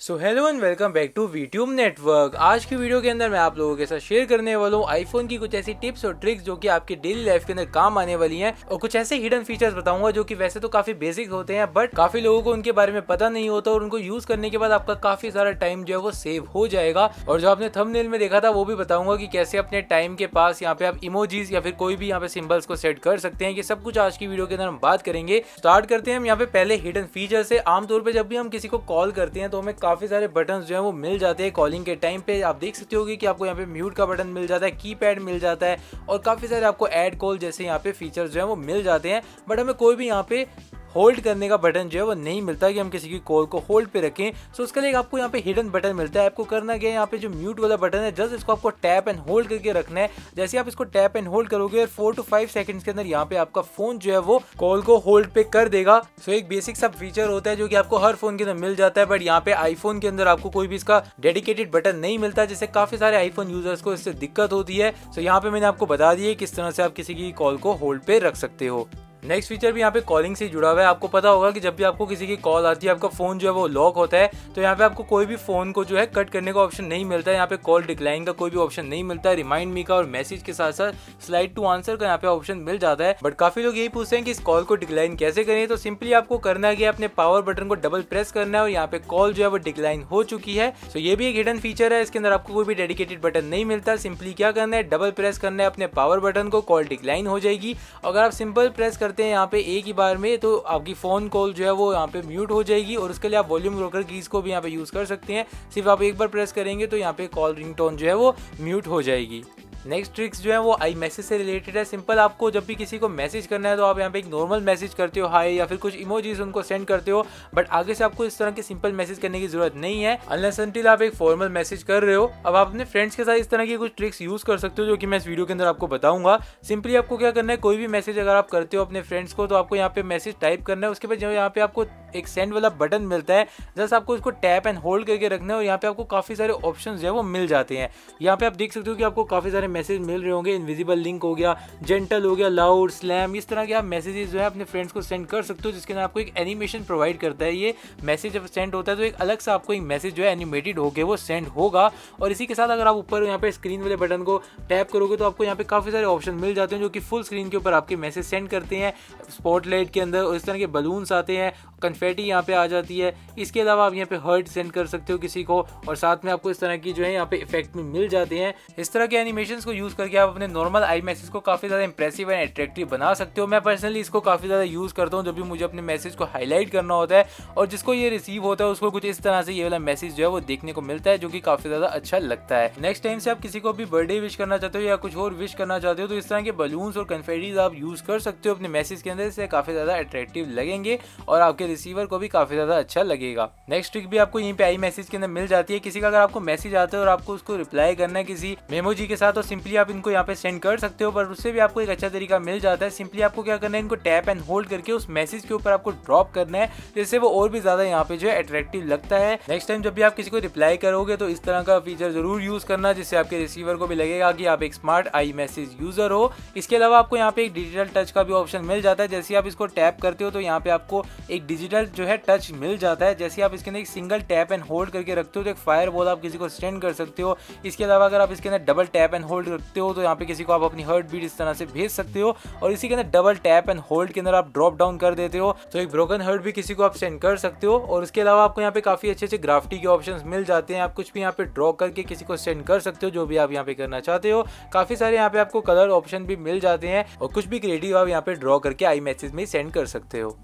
So hello and welcome back to VTube network आज की video के अंदर मैं आप लोगों के साथ शेयर करने वाला हूँ आईफोन की कुछ ऐसी टिप्स और ट्रिक्स जो कि आपके डेली लाइफ के अंदर काम आने वाली हैं और कुछ ऐसे हिडन फीचर्स बताऊँगा जो कि वैसे तो काफ़ी बेसिक होते हैं बट काफ़ी लोगों को उनके बारे में पता नहीं होता और उनको यूज़ करने के बाद आपका काफ़ी सारा टाइम जो है वो सेव हो जाएगा। और जो आपने थंबनेल में देखा था वो भी बताऊँगा की कैसे अपने टाइम के पास यहाँ पे आप इमोजीज या फिर कोई भी यहाँ पे सिम्बल्स को सेट कर सकते हैं ये सब कुछ आज की वीडियो के अंदर हम बात करेंगे। स्टार्ट करते हैं हम यहाँ पे पहले हिडन फीचर से। आमतौर पर जब भी हम किसी को कॉल करते हैं तो हमें काफ़ी सारे बटन जो है वो मिल जाते हैं कॉलिंग के टाइम पे। आप देख सकते होगी कि आपको यहाँ पे म्यूट का बटन मिल जाता है कीपैड मिल जाता है और काफ़ी सारे आपको एड कॉल जैसे यहाँ पे फीचर्स जो है वो मिल जाते हैं। बट हमें कोई भी यहाँ पे होल्ड करने का बटन जो है वो नहीं मिलता कि हम किसी की कॉल को होल्ड पे रखें। सो उसके लिए आपको यहाँ पे हिडन बटन मिलता है। आपको करना क्या है? यहाँ पे जो म्यूट वाला बटन है जस्ट इसको आपको टैप एंड होल्ड करके रखना है। जैसे आप इसको टैप एंड होल्ड करोगे और फोर टू फाइव सेकंड्स के अंदर यहाँ पे आपका फ़ोन जो है वो कॉल को होल्ड पे कर देगा। सो एक बेसिक सा फीचर होता है जो कि आपको हर फ़ोन के अंदर मिल जाता है बट यहाँ पे आईफोन के अंदर आपको कोई भी इसका डेडिकेटेड बटन नहीं मिलता, जिससे काफ़ी सारे आईफोन यूज़र्स को इससे दिक्कत होती है। सो यहाँ पे मैंने आपको बता दिया किस तरह से आप किसी की कॉल को होल्ड पे रख सकते हो। नेक्स्ट फीचर भी यहाँ पे कॉलिंग से जुड़ा हुआ है। आपको पता होगा कि जब भी आपको किसी की कॉल आती है, आपका फ़ोन जो है वो लॉक होता है तो यहाँ पे आपको कोई भी फ़ोन को जो है कट करने का ऑप्शन नहीं मिलता है। यहाँ पे कॉल डिक्लाइन का कोई भी ऑप्शन नहीं मिलता है। रिमाइंड मी का और मैसेज के साथ साथ स्लाइड टू आंसर का यहाँ पे ऑप्शन मिल जाता है। बट काफ़ी लोग यही पूछते हैं कि इस कॉल को डिक्लाइन कैसे करें? तो सिंपली आपको करना है अपने पावर बटन को डबल प्रेस करना है और यहाँ पे कॉल जो है वो डिक्लाइन हो चुकी है। तो ये भी एक हिडन फीचर है। इसके अंदर आपको कोई भी डेडिकेटेड बटन नहीं मिलता। सिंपली क्या करना है? डबल प्रेस करना है। अपने पावर बटन को कॉल डिक्लाइन हो जाएगी। अगर आप सिंपल प्रेस करते हैं यहाँ पे एक ही बार में तो आपकी फ़ोन कॉल जो है वो यहाँ पे म्यूट हो जाएगी और उसके लिए आप वॉल्यूम रोकर कीज को भी यहाँ पे यूज़ कर सकते हैं। सिर्फ़ आप एक बार प्रेस करेंगे तो यहाँ पे कॉल रिंगटोन जो है वो म्यूट हो जाएगी। नेक्स्ट ट्रिक्स जो है वो आई मैसेज से रिलेटेड है। सिंपल आपको जब भी किसी को मैसेज करना है तो आप यहाँ पे एक नॉर्मल मैसेज करते हो हाई या फिर कुछ इमोजीज उनको सेंड करते हो। बट आगे से आपको इस तरह के सिंपल मैसेज करने की ज़रूरत नहीं है। अनलेस अंटिल आप एक फॉर्मल मैसेज कर रहे हो। अब आप अपने फ्रेंड्स के साथ इस तरह की कुछ ट्रिक्स यूज़ कर सकते हो जो कि मैं इस वीडियो के अंदर आपको बताऊँगा। सिंपली आपको क्या करना है? कोई भी मैसेज अगर आप करते हो अपने फ्रेंड्स को तो आपको यहाँ पे मैसेज टाइप करना है। उसके बाद जो यहाँ पे आपको एक सेंड वाला बटन मिलता है जस्ट आपको इसको टैप एंड होल्ड करके रखना है और यहाँ पे आपको काफ़ी सारे ऑप्शन जो है वो मिल जाते हैं। यहाँ पे आप देख सकते हो कि आपको काफ़ी सारे मैसेज मिल रहे होंगे इनविजिबल लिंक हो गया जेंटल हो गया लाउड स्लैम इस तरह के आप मैसेजेस जो है अपने फ्रेंड्स को सेंड कर सकते हो, जिसके अंदर आपको एक एनिमेशन प्रोवाइड करता है। ये मैसेज जब सेंड होता है तो एक अलग से आपको एक मैसेज जो है एनिमेटेड होकर वो सेंड होगा। और इसी के साथ अगर आप ऊपर यहाँ पे स्क्रीन वाले बटन को टैप करोगे तो आपको यहाँ पे काफ़ी सारे ऑप्शन मिल जाते हैं, जो कि फुल स्क्रीन के ऊपर आपके मैसेज सेंड करते हैं। स्पॉटलाइट के अंदर और इस तरह के बलून्स आते हैं कन्फेटी यहाँ पे आ जाती है। इसके अलावा आप यहाँ पे हर्ट सेंड कर सकते हो किसी को और साथ में आपको इस तरह की जो है यहाँ पे इफ़ेक्ट में मिल जाते हैं। इस तरह के एनिमेशन को यूज़ करके आप अपने नॉर्मल आई मैसेज को काफ़ी ज़्यादा इंप्रेसिव एंड अट्रैक्टिव बना सकते हो। मैं पर्सनली इसको काफ़ी ज़्यादा यूज़ करता हूँ जब भी मुझे अपने मैसेज को हाईलाइट करना होता है और जिसको ये रिसीव होता है उसको कुछ इस तरह से ये वाला मैसेज जो है वो देखने को मिलता है जो कि काफ़ी ज़्यादा अच्छा लगता है। नेक्स्ट टाइम से आप किसी को भी बर्थडे विश करना चाहते हो या कुछ और विश करना चाहते हो तो इस तरह के बलून्स और कन्फेटीज आप यूज़ कर सकते हो। अपने मैसेज के अंदर से काफ़ी ज़्यादा अट्रैक्टिव लगेंगे और आपके रिसीवर को भी काफ़ी ज़्यादा अच्छा लगेगा। नेक्स्ट ट्रिक भी आपको यहीं पे आई मैसेज के अंदर मिल जाती है। किसी का अगर आपको मैसेज आता है और आपको उसको रिप्लाई करना है किसी मेमोजी के साथ तो सिंपली आप इनको यहाँ पे सेंड कर सकते हो, पर उससे भी आपको एक अच्छा तरीका मिल जाता है। सिंपली आपको क्या करना है, इनको टैप एंड होल्ड करके उस मैसेज के ऊपर आपको ड्रॉप करना है, जिससे वो और भी ज़्यादा यहाँ पे जो है अट्रैक्टिव लगता है। नेक्स्ट टाइम जब भी आप किसी को रिप्लाई करोगे तो इस तरह का फीचर ज़रूर यूज़ करना, जिससे आपके रिसीवर को भी लगेगा कि आप एक स्मार्ट आई मैसेज यूज़र हो। इसके अलावा आपको यहाँ पे एक डिजिटल टच का भी ऑप्शन मिल जाता है। जैसे आप इसको टैप करते हो तो यहाँ पे आपको एक डिजिटल जो है टच मिल जाता है। जैसे आप इसके अंदर एक सिंगल टैप एंड होल्ड करके रखते हो तो एक फायर बॉल आप किसी को स्टेंड कर सकते हो। इसके अलावा अगर आप इसके अंदर डबल टैप एंड होल्ड रखते हो तो यहाँ पे किसी को आप अपनी हर्ट बीट इस तरह से भेज सकते हो। और इसी के अंदर डबल टैप एंड होल्ड के अंदर आप ड्रॉप डाउन कर देते हो। तो एक ब्रोकन हर्ट भी किसी को आप सेंड कर सकते हो। और इसके अलावा आपको यहाँ पे काफ़ी अच्छे अच्छे ग्राफ्टी के ऑप्शन मिल जाते हैं। आप कुछ भी यहाँ पे ड्रॉ करके किसी को सेंड कर सकते हो, जो भी आप यहाँ पे करना चाहते हो। काफ़ी सारे यहाँ पे आपको कलर ऑप्शन भी मिल जाते हैं। और कुछ भी क्रिएटिव आप यहाँ पे ड्रॉ करके आई मैसेज में सेंड कर सकते हो।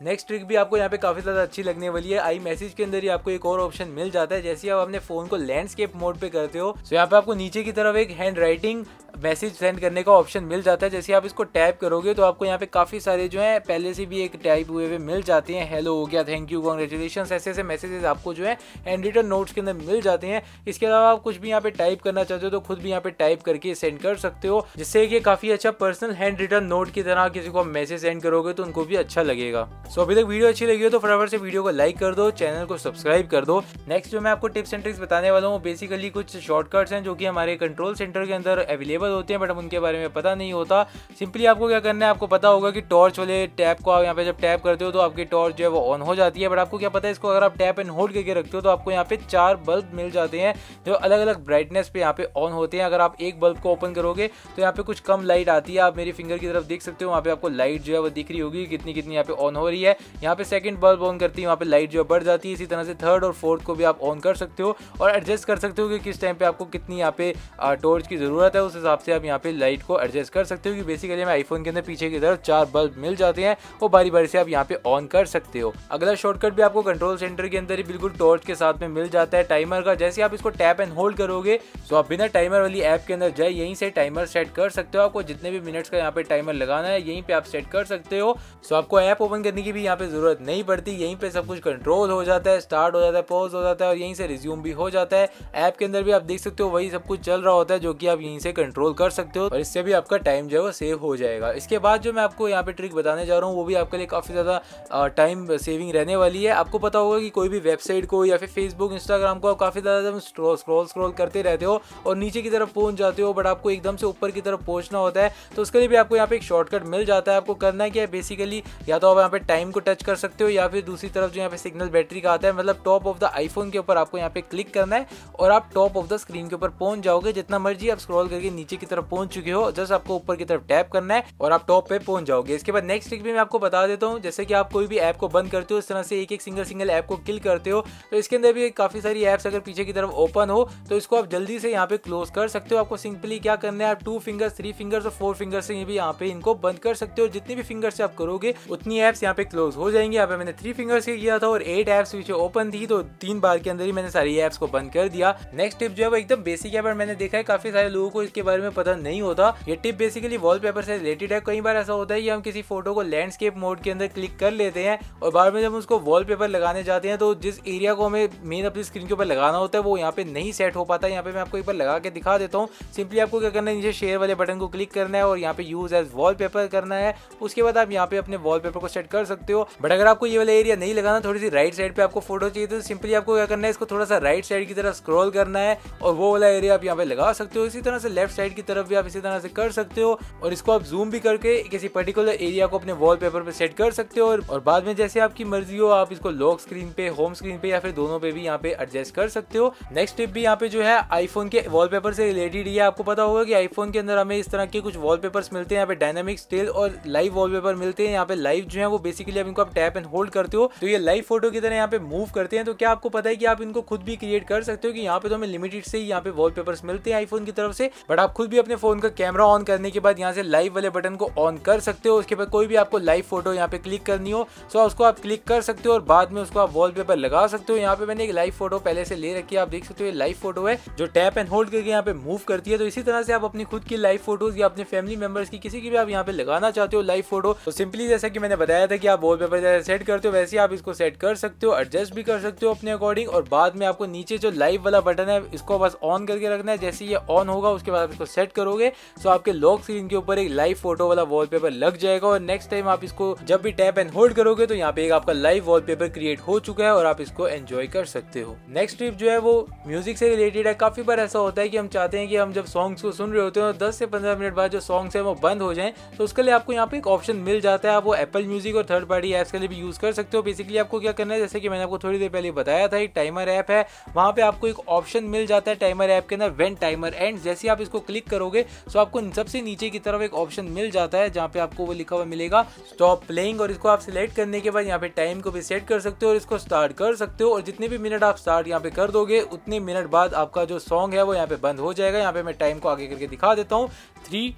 नेक्स्ट ट्रिक भी आपको यहाँ पे काफ़ी ज़्यादा अच्छी लगने वाली है। आई मैसेज के अंदर ही आपको एक और ऑप्शन मिल जाता है। जैसे आप अपने फ़ोन को लैंडस्केप मोड पे करते हो तो यहाँ पे आपको नीचे की तरफ़ एक हैंड राइटिंग मैसेज सेंड करने का ऑप्शन मिल जाता है। जैसे आप इसको टैप करोगे तो आपको यहाँ पे काफ़ी सारे जो है, पहले से भी एक टाइप हुए हुए मिल जाते हैं। हेलो हो गया थैंक यू कॉन्ग्रेचुलेशन ऐसे ऐसे मैसेजेस आपको जो है हैंड रिटर्न नोट्स के अंदर मिल जाते हैं। इसके अलावा आप कुछ भी यहाँ पे टाइप करना चाहते हो तो खुद भी यहाँ पे टाइप करके सेंड कर सकते हो, जिससे कि काफ़ी अच्छा पर्सनल हैंड रिटर्न नोट की तरह किसी को मैसेज सेंड करोगे तो उनको भी अच्छा लगेगा। सो अभी तक वीडियो अच्छी लगी हो तो फटाफट से वीडियो को लाइक कर दो चैनल को सब्सक्राइब कर दो। नेक्स्ट जो मैं आपको टिप्स एंड ट्रिक्स बताने वाला हूँ बेसिकली कुछ शॉर्टकट्स हैं जो कि हमारे कंट्रोल सेंटर के अंदर अवेलेबल होते हैं बट उनके बारे में पता नहीं होता। सिंपली आपको क्या करना है, आपको पता होगा कि टॉर्च वाले टैप को आप यहाँ पे जब टैप करते हो तो आपकी टॉर्च जो है वो ऑन हो जाती है बट आपको क्या पता है, इसको अगर आप टैप एंड होल्ड करके रखते हो तो आपको यहाँ पे चार बल्ब मिल जाते हैं, जो अलग अलग ब्राइटनेस पे यहाँ पे ऑन होते हैं। अगर आप एक बल्ब को ओपन करोगे तो यहाँ पे कुछ कम लाइट आती है। आप मेरी फिंगर की तरफ़ देख सकते हो, वहाँ पे आपको लाइट जो है वो दिख रही होगी कितनी कितनी यहाँ पे ऑन हो रही है। यहाँ पे सेकंड बल्ब ऑन करती है, वहाँ पे लाइट जो बढ़ जाती है। इसी तरह से थर्ड और फोर्थ को भी आप ऑन कर सकते हो और एडजस्ट कर सकते हो कि किस टाइम पे आपको कितनी यहाँ पे टॉर्च की ज़रूरत है, उस हिसाब से आप यहाँ पे लाइट को एडजस्ट कर सकते हो कि बेसिकली हमें आईफोन के अंदर पीछे की तरफ़ चार बल्ब मिल जाते हैं, वो बारी बारी से आप यहाँ पे ऑन कर सकते हो। अगला शॉर्टकट भी आपको कंट्रोल सेंटर के अंदर ही बिल्कुल टॉर्च के साथ में मिल जाता है टाइमर का। जैसे आप इसको टैप एंड होल्ड करोगे तो आप बिना टाइमर वाली ऐप के अंदर जाए, यहीं से टाइमर सेट कर सकते हो। आपको जितने भी मिनट्स का यहाँ पे टाइमर लगाना है, यहीं पे आप सेट कर सकते हो। सो आपको ऐप ओपन करने की भी यहाँ पे ज़रूरत नहीं पड़ती, यहीं पे सब कुछ कंट्रोल हो जाता है स्टार्ट हो जाता है पॉज हो जाता है और यहीं से रिज्यूम भी हो जाता है। ऐप के अंदर भी आप देख सकते हो वही सब कुछ चल रहा होता है जो कि आप यहीं से कंट्रोल कर सकते हो और इससे भी आपका टाइम जो है वो सेव हो जाएगा। इसके बाद जो मैं आपको यहाँ पे ट्रिक बताने जा रहा हूँ, वो भी आपके लिए काफ़ी ज़्यादा टाइम सेविंग रहने वाली है। आपको पता होगा कि कोई भी वेबसाइट को या फिर फेसबुक इंस्टाग्राम को काफ़ी ज़्यादा स्क्रोल स्क्रोल करते रहते हो और नीचे की तरफ़ पहुँच जाते हो बट आपको एकदम से ऊपर की तरफ़ पहुँचना होता है तो उसके लिए भी आपको यहाँ पे एक शॉर्टकट मिल जाता है। आपको करना है क्या बेसिकली या तो आप यहाँ पे टाइम को टच कर सकते हो या फिर दूसरी तरफ़ जो यहाँ पे सिग्नल बैटरी का आता है मतलब टॉप ऑफ़ द आईफोन के ऊपर आपको यहाँ पे क्लिक करना है और आप टॉप ऑफ़ द स्क्रीन के ऊपर पहुँच जाओगे। जितना मर्ज़ी आप स्क्रॉल करके नीचे की तरफ़ पहुँच चुके हो जस्ट आपको ऊपर की तरफ़ टैप करना है और आप टॉप पे पहुँच जाओगे। इसके बाद नेक्स्ट ट्रिक भी मैं आपको बता देता हूँ, जैसे कि आप कोई भी ऐप को बंद करते हो, इस तरह से एक एक सिंगल सिंगल ऐप को किल करते हो तो इसके अंदर भी काफ़ी सारी ऐप्स अगर पीछे की तरफ़ ओपन हो तो इसको आप जल्दी से यहाँ पे क्लोज कर सकते हो। आपको सिंपली क्या करना है, आप टू फिंगर्स थ्री फिंगर्स और फोर फिंगर से भी यहाँ पे इनको बंद कर सकते हो। जितनी भी फिंगर से आप करोगे, उतनी एप्स यहाँ पे क्लोज हो जाएँगे। यहाँ पे मैंने थ्री फिंगर से किया था और एट एप्स पीछे ओपन थी तो तीन बार के अंदर ही मैंने सारी एप्स को बंद कर दिया। नेक्स्ट टिप जो है वो एकदम बेसिक है, पर मैंने देखा है काफ़ी सारे लोगों को इसके बारे में पता नहीं होता। ये टिप बेसिकली वॉलपेपर से रिलेटेड है। कई बार ऐसा होता है कि हम किसी फ़ोटो को लैंडस्केप मोड के अंदर क्लिक कर लेते हैं और बाद में जब उसको वॉलपेपर लगाने जाते हैं तो जिस एरिया को हमें मेन अपनी स्क्रीन के ऊपर लगाना होता है, वो यहाँ पे नहीं सेट हो पाता है। यहाँ पे मैं आपको एक बार लगा के दिखा देता हूँ। सिंपली आपको क्या करना है, नीचे शेयर वाले बटन को क्लिक करना है और यहाँ पे यूज़ एज वॉलपेपर करना है। उसके बाद आप यहाँ पे अपने वॉलपेपर को सेट कर सकते हो। बट अगर आपको ये वाला एरिया नहीं लगाना थोड़ी सी राइट साइड पे आपको फ़ोटो चाहिए तो सिंपली आपको क्या करना है, इसको थोड़ा सा राइट साइड की तरफ़ स्क्रॉल करना है, और वो वाला एरिया आप यहाँ पे लगा सकते हो। इसी तरह से लेफ़्ट साइड की तरफ़ भी आप इसी तरह से कर सकते हो, और इसको आप जूम भी करके किसी पर्टिकुलर एरिया को अपने वॉलपेपर पे सेट कर सकते हो, और बाद में जैसे आपकी मर्ज़ी हो, आप इसको लॉक स्क्रीन पे होम स्क्रीन पे या फिर दोनों पे भी यहाँ पे एडजस्ट कर सकते हो। नेक्स्ट टिप भी यहाँ पे जो है आईफोन के वॉलपेपर से रिलेटेड है आपको पता होगा कि आईफोन के अंदर हमें इस तरह के कुछ वॉलपेपर्स मिलते हैं, यहाँ पे डायनामिक स्टिल और लाइव वॉलपेपर मिलते हैं। यहाँ पे लाइव जो है, वो बेसिकली आप इनको आप टैप एंड होल्ड करते हो तो ये लाइव फ़ोटो की तरह यहाँ पे मूव करते हैं। तो क्या आपको पता है कि आप इनको खुद भी क्रिएट कर सकते हो कि यहाँ पे तो हमें लिमिटेड से यहाँ पे वॉलपेपर्स मिलते हैं आईफोन की तरफ़ से बट आप खुद भी अपने फ़ोन का कैमरा ऑन करने के बाद यहाँ से लाइव वाले बटन को ऑन कर सकते हो। उसके बाद कोई भी आपको लाइव फ़ोटो यहाँ पे क्लिक करनी हो तो उसको आप क्लिक कर सकते हो और बाद में उसको आप वॉलपेपर लगा सकते हो। यहाँ पे मैंने एक लाइव फ़ोटो पहले से ले रखी है, आप देख सकते हो ये लाइव फ़ोटो है, जो टैप एंड होल्ड करके यहाँ पे मूव करती है। तो इसी तरह से आप अपनी खुद की लाइव फ़ोटोज़ या अपने फैमिली मेंबर्स की, किसी की भी आप यहाँ पे लगाना चाहते हो लाइव फ़ोटो तो सिंपली जैसा कि मैंने बताया था कि आप वॉलपेपर जैसे सेट करते हो, वैसे आप इसको सेट कर सकते हो एडजस्ट भी कर सकते हो अपने अकॉर्डिंग और बाद में आपको नीचे जो लाइव वाला बटन है, इसको बस ऑन करके रखना है। जैसे ये ऑन होगा, उसके बाद आप इसको सेट करोगे तो आपके लॉक स्क्रीन के ऊपर एक लाइव फ़ोटो वाला वॉलपेपर लग जाएगा और नेक्स्ट टाइम आप इसको जब भी टैप एंड होल्ड करोगे तो यहाँ पे एक आपका लाइव वॉलपेपर क्रिएट हो चुका है और आप इसको एंजॉय कर सकते हो। नेक्स्ट टिप जो है, वो म्यूज़िक से रिलेटेड है। काफ़ी बार ऐसा होता है कि हम चाहते हैं कि हम जब सॉन्ग्स को सुन रहे होते हैं दस से पंद्रह मिनट बाद जो सॉन्ग्स है, वो बंद हो जाए तो उसके लिए आपको यहाँ पे एक ऑप्शन मिल जाता है। आप वो एप्पल म्यूज़िक और थर्ड पार्टी एप्स के लिए भी यूज़ कर सकते हो। बेसिकली आपको क्या करना है, जैसे कि मैंने आपको थोड़ी देर पहले बताया था, एक टाइमर ऐप है। वहाँ पे आपको एक ऑप्शन मिल जाता है टाइमर ऐप के अंदर वेन टाइमर एंड जैसे आप इसको क्लिक करोगे तो आपको सबसे नीचे की तरफ़ एक ऑप्शन मिल जाता है, जहाँ पे आपको वो लिखा हुआ मिलेगा स्टॉप प्लेइंग और इसको आप सिलेक्ट करने के बाद यहाँ पे टाइम को भी सेट कर सकते हो और इसको स्टार्ट कर सकते हो। और जितने भी मिनट आप स्टार्ट यहाँ पे कर दोगे, उतने मिनट बाद आपका जो सॉन्ग है, वो यहाँ पे बंद हो जाएगा। यहाँ पे मैं टाइम को आगे करके दिखा देता हूँ। थ्री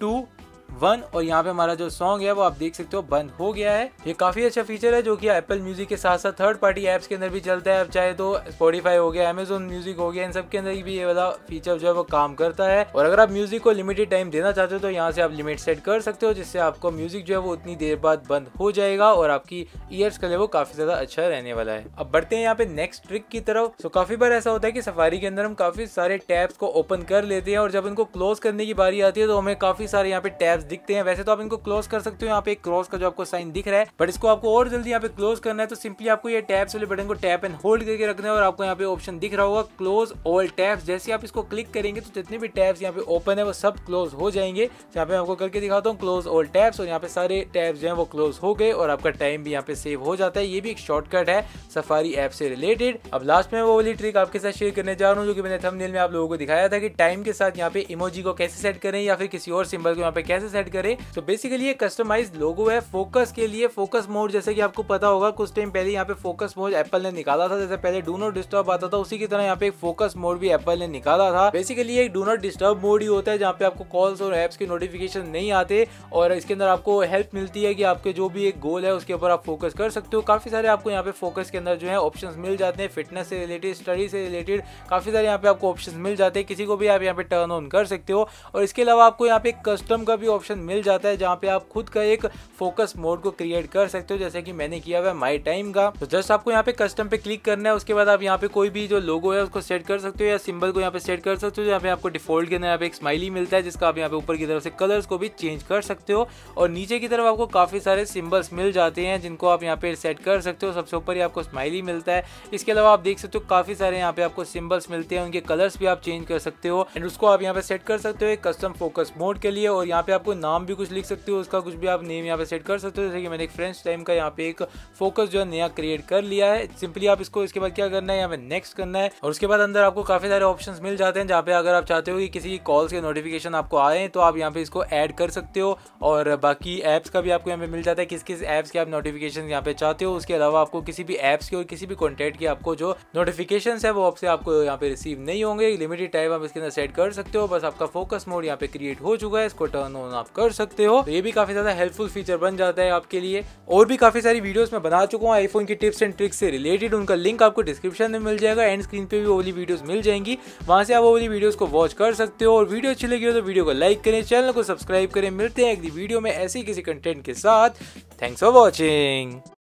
टू वन और यहाँ पे हमारा जो सॉन्ग है वो आप देख सकते हो, बंद हो गया है। ये काफ़ी अच्छा फीचर है जो कि एप्पल म्यूज़िक के साथ साथ थर्ड पार्टी एप्स के अंदर भी चलता है। अब चाहे तो स्पॉटीफाई हो गया अमेजोन म्यूज़िक हो गया, इन सब के अंदर भी ये वाला फीचर जो है वो काम करता है। और अगर आप म्यूज़िक को लिमिटेड टाइम देना चाहते हो तो यहाँ से आप लिमिट सेट कर सकते हो, जिससे आपको म्यूज़िक जो है वो उतनी देर बाद बंद हो जाएगा और आपकी ईयर्स के लिए वो काफ़ी ज़्यादा अच्छा रहने वाला है। अब बढ़ते हैं यहाँ पे नेक्स्ट ट्रिक की तरफ़। तो काफ़ी बार ऐसा होता है कि सफारी के अंदर हम काफ़ी सारे टैब्स को ओपन कर लेते हैं और जब इनको क्लोज करने की बारी आती है तो हमें काफ़ी सारे यहाँ पे टैब्स टैब्स दिखते हैं। वैसे तो आप इनको क्लोज कर सकते हो, यहाँ पे क्रॉस का जो आपको साइन दिख रहा है बट इसको आपको और जल्दी यहाँ पे क्लोज करना है तो सिंपली आपको ये टैब्स वाले बटन को टैप एंड होल्ड करके रखना है और आपको यहाँ पे ऑप्शन दिख रहा होगा क्लोज ऑल टैब्स जैसे आप इसको क्लिक करेंगे तो जितने भी टैब्स यहाँ पे ओपन है, वो सब क्लोज हो जाएँगे। यहाँ पे आपको करके दिखाता हूँ क्लोज ऑल टैब्स और यहाँ पे सारे टैब्स जो है वो क्लोज हो गए और आपका टाइम भी यहाँ पे सेव हो जाता है। ये भी एक शॉर्टकट है सफारी ऐप से रिलेटेड अब लास्ट में वो वाली ट्रिक आपके साथ शेयर करने जा रहा हूँ, जो कि मैंने थंबनेल में आप लोगों को दिखाया था कि टाइम के साथ यहाँ पे इमोजी को कैसे सेट करें या फिर किसी और सिंबल को यहाँ पे कैसे सेट करें। तो बेसिकली ये कस्टमाइज लोगो है। फोकस के लिए फोकस मोड जैसे कि आपको पता होगा, कुछ टाइम पहले यहाँ पे फोकस मोड एप्पल ने निकाला था। जैसे पहले डू नॉट डिस्टर्ब आता था, उसी की तरह यहाँ पे एक फोकस मोड भी एप्पल ने निकाला था। बेसिकली एक डू नॉट डिस्टर्ब मोड ही होता है, जहाँ पे आपको कॉल्स और एप्स की नोटिफिकेशन नहीं आते और इसके अंदर आपको हेल्प मिलती है कि आपके जो भी एक गोल है, उसके ऊपर आप फोकस कर सकते हो। काफ़ी सारे आपको यहाँ पे फोकस के अंदर जो है ऑप्शन मिल जाते हैं। फिटनेस से रिलेटेड स्टडी से रिलेटेड काफ़ी सारे यहाँ पे आपको ऑप्शन मिल जाते हैं। किसी को भी आप यहाँ पे टर्न ऑन कर सकते हो। और इसके अलावा आपको यहाँ पे कस्टम का भी ऑप्शन मिल जाता है जहाँ पे आप खुद का एक फोकस मोड को क्रिएट कर सकते हो, जैसे कि मैंने किया हुआ माई टाइम का। तो जस्ट आपको यहाँ पे कस्टम पे क्लिक करना है, उसके बाद आप यहाँ पे कोई भी जो लोगो है उसको सेट कर सकते हो या सिंबल को यहाँ पे सेट कर सकते हो यहाँ पे आपको डिफ़ॉल्ट के अंदर यहाँ पे एक स्माइली मिलता है, जिसका आप यहाँ पे ऊपर की तरफ़ से कलर्स को भी चेंज कर सकते हो। और नीचे की तरफ़ आपको काफ़ी सारे सिंबल्स मिल जाते हैं, जिनको आप यहाँ पे सेट कर सकते हो। सबसे ऊपर ही आपको स्माइली मिलता है। इसके अलावा आप देख सकते हो काफ़ी सारे यहाँ पे आपको सिंबल्स मिलते हैं, उनके कलर्स भी आप चेंज कर सकते हो। एंड उसको आप यहाँ पे सेट कर सकते हो एक कस्टम फोकस मोड के लिए, और यहाँ पे आपको नाम भी कुछ लिख सकते हो, उसका कुछ भी आप नेम यहाँ पे सेट कर सकते हो। जैसे कि मैंने एक फ्रेंड्स टाइम का यहाँ पे एक फोकस जो है नया क्रिएट कर लिया है। सिंपली आप इसको, इसके बाद क्या करना है, यहाँ पे नेक्स्ट करना है। और उसके बाद अंदर आपको काफ़ी सारे ऑप्शन मिल जाते हैं, जहाँ पे अगर आप चाहते हो कि किसी कॉल्स के नोटिफिकेशन आपको आए तो आप यहाँ पे इसको ऐड कर सकते हो। और बाकी एप्स का भी आपको यहाँ पे मिल जाता है किस किस एप्स के आप नोटिफिकेशन यहाँ पे चाहते हो। उसके अलावा आपको किसी भी एप्स की और किसी भी कॉन्टेक्ट की आपको जो नोटिफिकेशन है, वो आपसे आपको यहाँ पे रिसीव नहीं होंगे। लिमिटेड टाइम आप इसके अंदर सेट कर सकते हो, बस आपका फोकस मोड यहाँ पे क्रिएट हो चुका है, इसको टर्न ऑन आप कर सकते हो। तो ये भी काफ़ी ज़्यादा हेल्पफुल फीचर बन जाता है आपके लिए। और भी काफ़ी सारी वीडियोस मैं बना चुका हूँ आईफोन की टिप्स एंड ट्रिक्स से रिलेटेड उनका लिंक आपको डिस्क्रिप्शन में मिल जाएगा एंड स्क्रीन पे भी वाली वीडियोस मिल जाएँगी। वहाँ से आप वाली वीडियोस को वॉच कर सकते हो। और वीडियो अच्छी लगी हो तो वीडियो को लाइक करें चैनल को सब्सक्राइब करें। मिलते हैं अगली वीडियो में ऐसी किसी कंटेंट के साथ। Thanks for watching